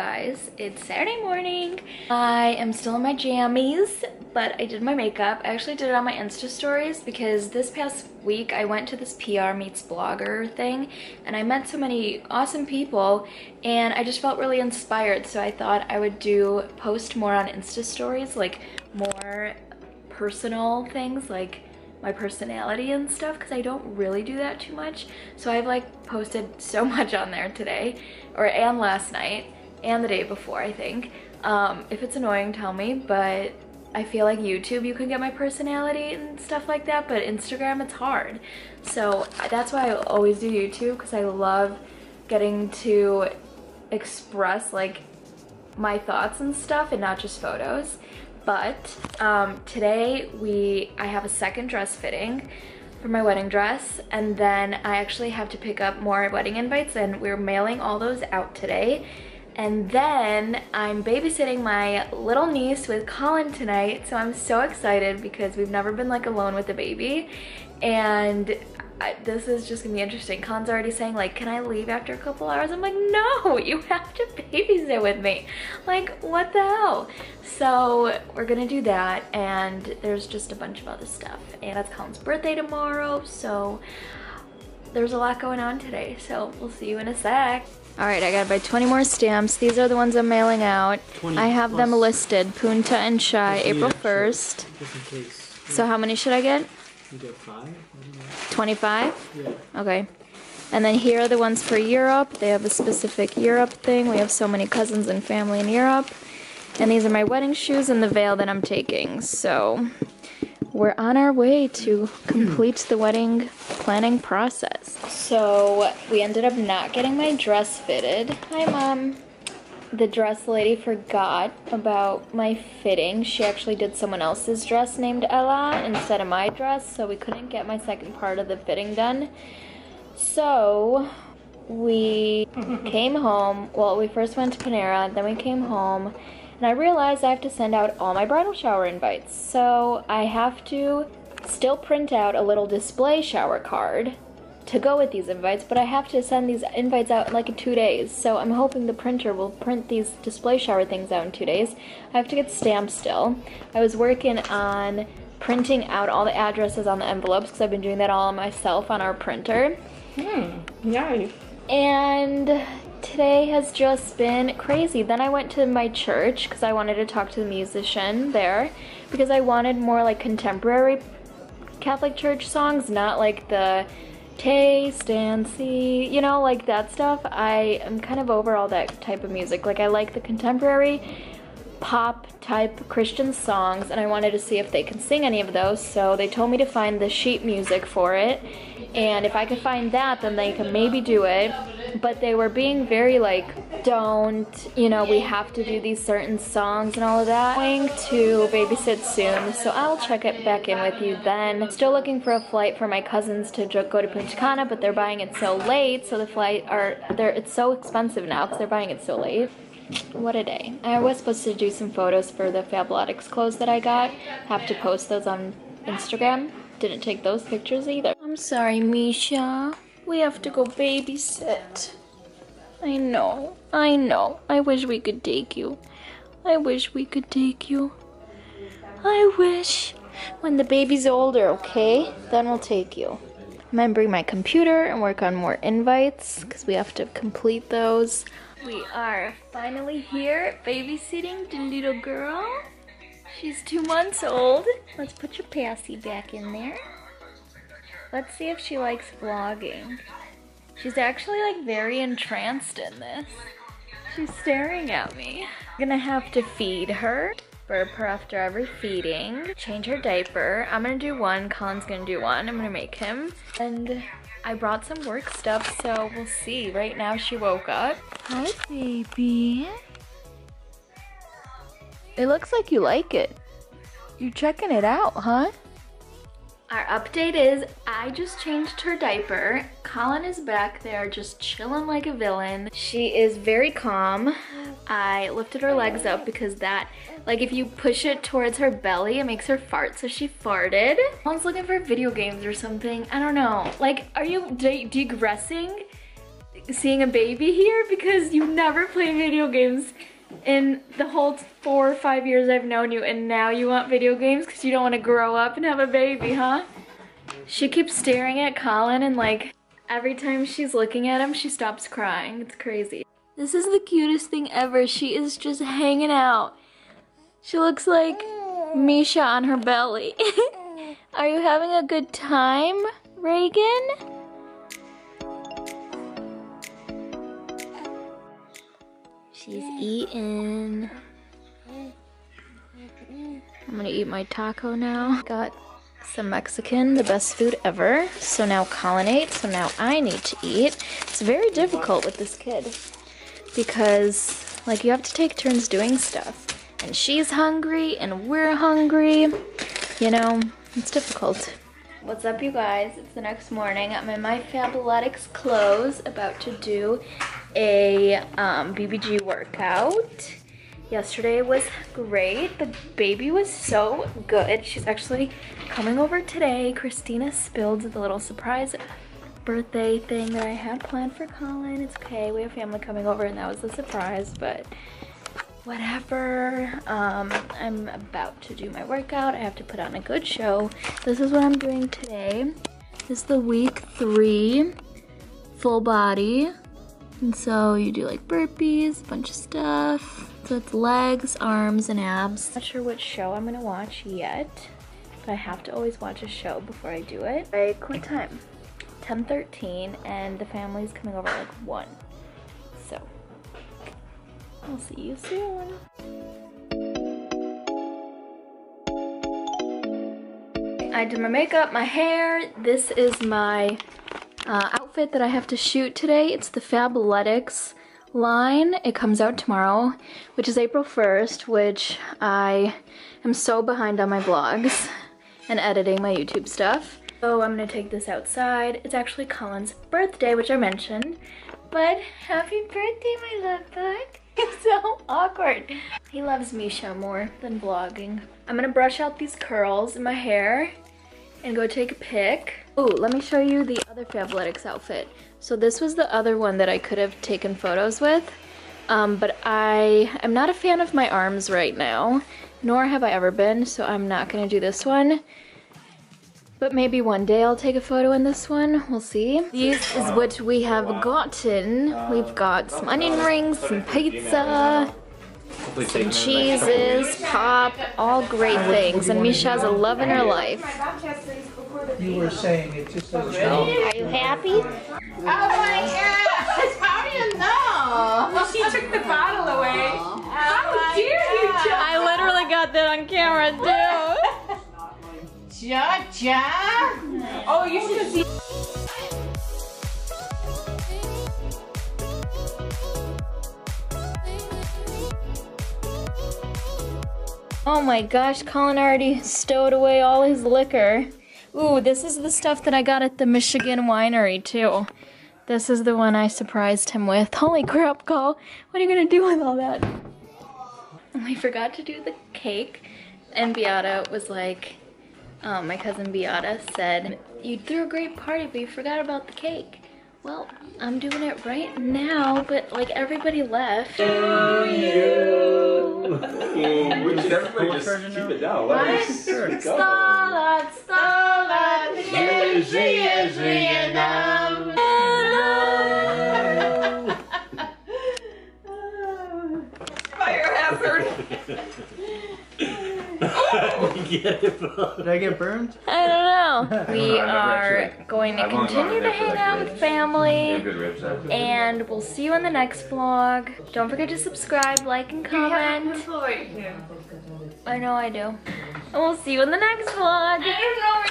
It's Saturday morning. I am still in my jammies, but I did my makeup. I actually did it on my Insta stories because this past week I went to this PR meets blogger thing and I met so many awesome people and I just felt really inspired. So I thought I would do post more on Insta stories, like more personal things like my personality and stuff because I don't really do that too much. So I've like posted so much on there today or and last night and the day before I think. Um, if it's annoying, tell me, but I feel like YouTube you can get my personality and stuff like that, but Instagram it's hard. So that's why I always do YouTube because I love getting to express like my thoughts and stuff and not just photos. But um, today we I have a second dress fitting for my wedding dress and then I actually have to pick up more wedding invites and we're mailing all those out today. And then I'm babysitting my little niece with Colin tonight. So I'm so excited because we've never been like alone with a baby. And I, this is just gonna be interesting. Colin's already saying like, can I leave after a couple hours? I'm like, no, you have to babysit with me. Like, what the hell? So we're gonna do that and there's just a bunch of other stuff. And it's Colin's birthday tomorrow, so there's a lot going on today. So we'll see you in a sec. All right, I gotta buy 20 more stamps. These are the ones I'm mailing out. I have them listed, Punta and Shy, April 1st. So how many should I get? You get five? 25? Yeah. Okay. And then here are the ones for Europe. They have a specific Europe thing. We have so many cousins and family in Europe. And these are my wedding shoes and the veil that I'm taking. So we're on our way to complete the wedding planning process. So we ended up not getting my dress fitted. Hi, Mom. The dress lady forgot about my fitting. She actually did someone else's dress named Ella instead of my dress, so we couldn't get my second part of the fitting done. So we came home. Well, we first went to Panera, then we came home, and I realized I have to send out all my bridal shower invites. So I have to still print out a little display shower card to go with these invites, but I have to send these invites out in like two days. So I'm hoping the printer will print these display shower things out in two days. I have to get stamps still. I was working on printing out all the addresses on the envelopes because I've been doing that all myself on our printer. Hmm, nice. And today has just been crazy. Then I went to my church because I wanted to talk to the musician there because I wanted more like contemporary Catholic church songs, not like the taste and see, you know, like that stuff. I am kind of over all that type of music. Like I like the contemporary pop type Christian songs and I wanted to see if they can sing any of those. So they told me to find the sheet music for it. And if I could find that, then they can maybe do it. But they were being very like, don't, you know, we have to do these certain songs and all of that. Going to babysit soon, so I'll check it back in with you then. Still looking for a flight for my cousins to go to Punta Cana, but they're buying it so late, so the flight are, they're, it's so expensive now because they're buying it so late. What a day. I was supposed to do some photos for the Fabletics clothes that I got. Have to post those on Instagram. Didn't take those pictures either. I'm sorry, Misha. We have to go babysit. I know. I know. I wish we could take you. I wish we could take you. I wish. When the baby's older, okay? Then we'll take you. I'm gonna bring my computer and work on more invites because we have to complete those. We are finally here babysitting the little girl. She's two months old. Let's put your passy back in there. Let's see if she likes vlogging. She's actually like very entranced in this. She's staring at me. I'm gonna have to feed her. Burp her after every feeding. Change her diaper. I'm gonna do one, Colin's gonna do one. I'm gonna make him. And I brought some work stuff, so we'll see. Right now she woke up. Hi, baby. It looks like you like it. You're checking it out, huh? Our update is I just changed her diaper. Colin is back there just chilling like a villain. She is very calm. I lifted her legs up because that, like if you push it towards her belly, it makes her fart, so she farted. Colin's looking for video games or something. I don't know. Like, are you de degressing seeing a baby here? Because you never play video games in the whole four or five years I've known you and now you want video games because you don't want to grow up and have a baby, huh? She keeps staring at Colin and like every time she's looking at him, she stops crying. It's crazy. This is the cutest thing ever. She is just hanging out. She looks like Misha on her belly. Are you having a good time, Reagan? She's eating. I'm gonna eat my taco now. Got some Mexican, the best food ever. So now Colin ate, so now I need to eat. It's very difficult with this kid because like you have to take turns doing stuff. And she's hungry and we're hungry. You know, it's difficult. What's up you guys? It's the next morning. I'm in my Fabletics clothes about to do a um, BBG workout. Yesterday was great. The baby was so good. She's actually coming over today. Christina spilled the little surprise birthday thing that I had planned for Colin. It's okay. We have family coming over and that was a surprise, but whatever. Um, I'm about to do my workout. I have to put on a good show. This is what I'm doing today. This is the week three full body. And so you do like burpees, a bunch of stuff. So it's legs, arms, and abs. Not sure which show I'm gonna watch yet, but I have to always watch a show before I do it. Like, what time? 10.13 and the family's coming over at like 1. So, I'll see you soon. I did my makeup, my hair. This is my uh, outfit that I have to shoot today. It's the Fabletics line. It comes out tomorrow, which is April 1st, which I am so behind on my vlogs and editing my YouTube stuff. So I'm gonna take this outside. It's actually Colin's birthday, which I mentioned, but happy birthday, my love bug. It's so awkward. He loves Misha more than vlogging. I'm gonna brush out these curls in my hair and go take a pic. Oh, let me show you the other Fabletics outfit. So this was the other one that I could have taken photos with, um, but I am not a fan of my arms right now, nor have I ever been, so I'm not gonna do this one. But maybe one day I'll take a photo in this one, we'll see. This is what we have gotten. We've got some onion rings, some pizza, some cheeses, pop, all great things. And Misha has a love in her life. You were saying it just doesn't Are you happy? Oh my gosh! How do you know? She took the bottle away. Oh oh How dare you, John? I literally got that on camera too. Ja, ja. Oh, you should have seen. Oh my gosh, Colin already stowed away all his liquor. Ooh, this is the stuff that I got at the Michigan winery too. This is the one I surprised him with. Holy crap, Cole. What are you gonna do with all that? And we forgot to do the cake. And Beata was like, um, my cousin Beata said, you threw a great party, but you forgot about the cake. Well, I'm doing it right now, but like everybody left. We just everybody just keep it down. Let it just go. Starlight, starlight, yes, yes, Vietnam. Fire hazard. Did I get burned? I don't know. We are going to continue to gone there for, hang out with family. They're good ribs. though. And we'll see you in the next vlog. Don't forget to subscribe, like, and comment. I know I do. And we'll see you in the next vlog. I don't know